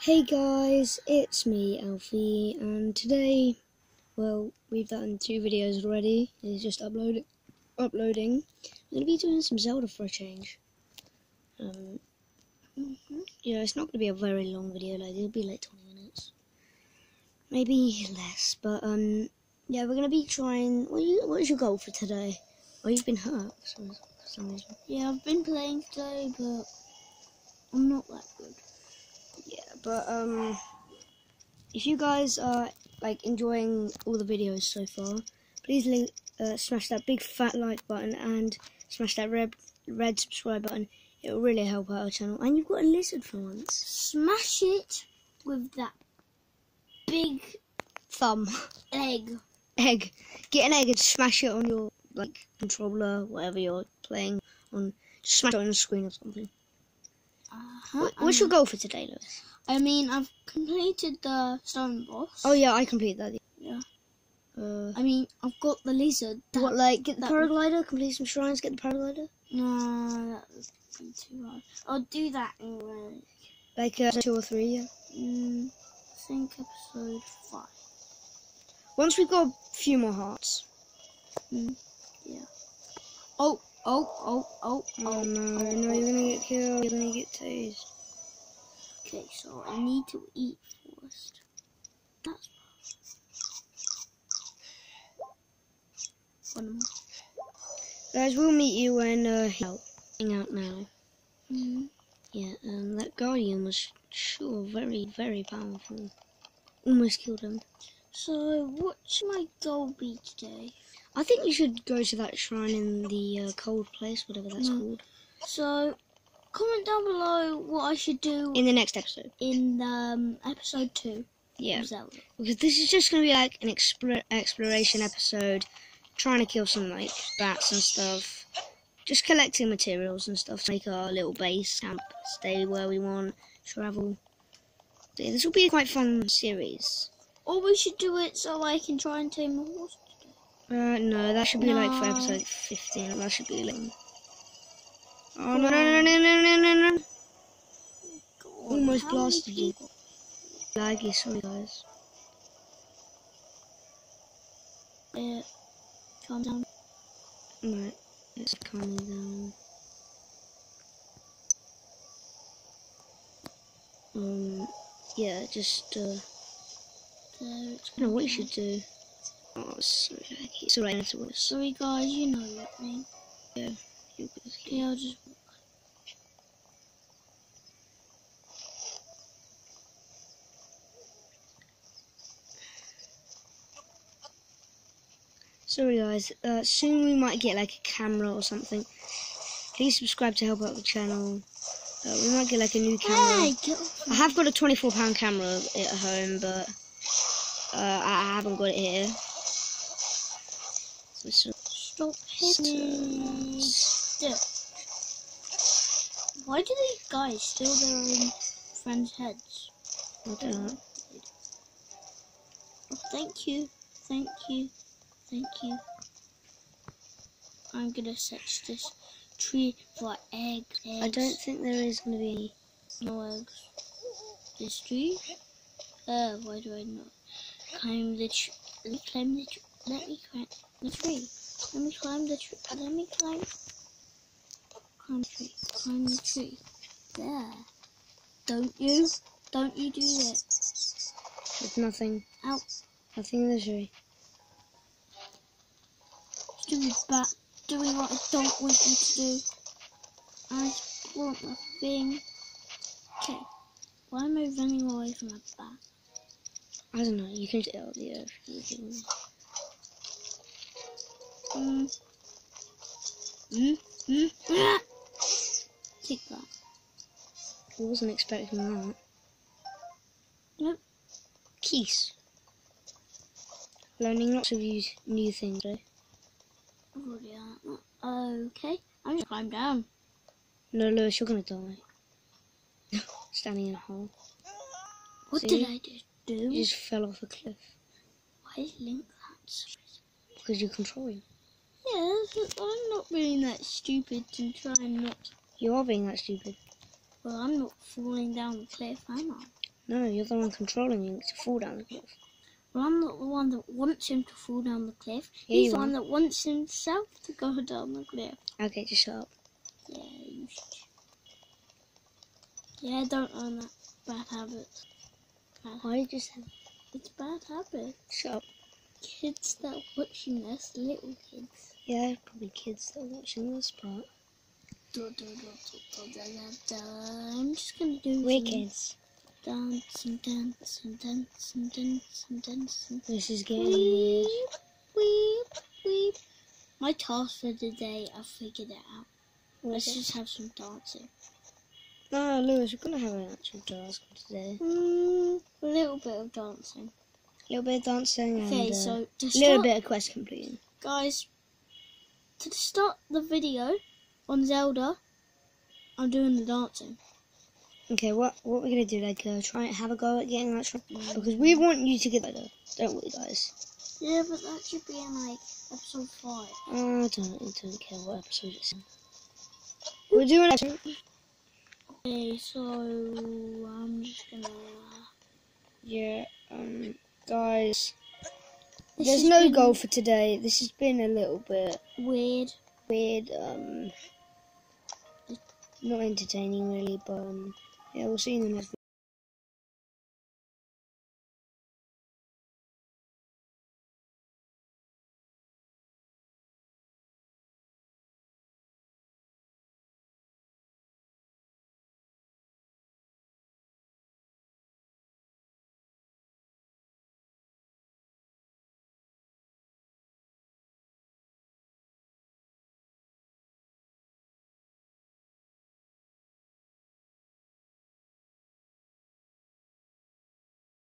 Hey guys, it's me, Alfie, and today, well, we've done two videos already. It's just upload uploading. I'm gonna be doing some Zelda for a change. Um, Mm-hmm. yeah, it's not gonna be a very long video. Like it'll be like 20 minutes, maybe less. But um, yeah, we're gonna be trying. What, you, what is your goal for today? Oh, you've been hurt for some, for some reason. Yeah, I've been playing today, but I'm not that good. Yeah, but um, if you guys are like enjoying all the videos so far, please li- uh, smash that big fat like button and smash that red red subscribe button. It will really help out our channel. And you've got a lizard for once. Smash it with that big Thumb, egg. egg. Get an egg and smash it on your like controller, whatever you're playing on. Just smash it on the screen or something. Uh-huh. What, what's your goal for today, Lewis? I mean, I've completed the stone boss. Oh yeah, I completed that. Yeah. Uh, I mean, I've got the lizard. That, what like get the paraglider? Complete some shrines. Get the paraglider. No, that would be too hard. I'll do that anyway. Like uh, two or three, yeah. Mm, I think episode five. Once we've got a few more hearts. Oh, oh, oh, oh, Oh oh. no, oh, no, oh. you're gonna get killed. You're gonna get tased. Okay, so I need to eat first. That's one more. Guys, we'll meet you when uh, out. out now. Mm. Yeah, um, that guardian was sure very, very powerful. Almost killed him. So, what should my goal be today? I think you should go to that shrine in the uh, cold place, whatever that's Mm. called, So, comment down below what I should do in the next episode. in um, episode two Yeah, because this is just gonna be like an explore- exploration episode, trying to kill some like bats and stuff, just collecting materials and stuff to make our little base camp, stay where we want, travel. So, yeah, this will be a quite fun series. Or we should do it so I can try and tame a horse. Uh, no, that should be no. like for episode 15. That should be like. Oh no, no, no, no, no, no, no, no. God, Almost blasted you. Laggy, sorry guys. Yeah, calm down. Right, it's calming down. Um, yeah, just, uh, I don't know what you should do. Oh, it's so laggy. It's alright, it's. Sorry guys, you know what I mean. You guys Okay, I'll just walk. Sorry guys, uh, soon we might get like a camera or something. Please subscribe to help out the channel. Uh, we might get like a new camera. Hey, I have got a 24 pound camera at home, but uh, I haven't got it here. Stop hitting. Still. Why do these guys steal their own friends' heads? I don't know. Oh, thank you, thank you, thank you. I'm gonna search this tree for eggs. eggs. I don't think there is going to be any. No eggs. This tree? Uh, why do I not? Climb the tree. Climb the tree. Let me climb the tree. Let me climb the tree. Let me climb. Climb the tree. Climb the tree. There. Don't you? Don't you do that. There's nothing. Ow. Nothing in the tree. Stupid bat. Doing what I don't want you to do. I want the thing. Okay. Why am I running away from a bat? I don't know. You can out the earth. Mm. Mm. Mm. Ah! Take that. I wasn't expecting that. Nope. Keys. Learning lots of new, new things, eh? I've already done that. Okay. I'm just climb down. No, Lewis, you're gonna die. Standing in a hole. What See? did I just do? You just fell off a cliff. Why is Link that? Because you control him. Yeah, I'm not being that stupid to try and not. You are being that stupid. Well, I'm not falling down the cliff, am I? No, you're the one controlling him to fall down the cliff. Well, I'm not the one that wants him to fall down the cliff. Yeah, He's the one that wants himself to go down the cliff. Okay, just shut up. Yeah, you should. Yeah, don't learn that bad habit. Bad Why did you say? It's bad habit. Shut up. Kids that are watching this, little kids. Yeah, probably kids that are watching this part. I'm just gonna do We're kids. dance and dance and dance and dance and dance and This is getting weird. weep, weep. My task for the day, I figured it out. What Let's just have some dancing. No, Lewis, we're gonna have an actual task today. Mm, a little bit of dancing. A little bit of dancing and Okay, uh, so to a little bit of quest completing. guys, to start the video on Zelda, I'm doing the dancing. Okay, what what we're gonna do? Like, uh, try and have a go at getting that shot because we want you to get better, don't we, guys? Yeah, but that should be in like episode five. Uh, I don't, I don't care what episode it's in. We're doing it. Okay, so I'm just gonna. Yeah, um, guys. This There's no been goal for today. This has been a little bit Weird. weird. Um, not entertaining really, but um, yeah, we'll see you in the next.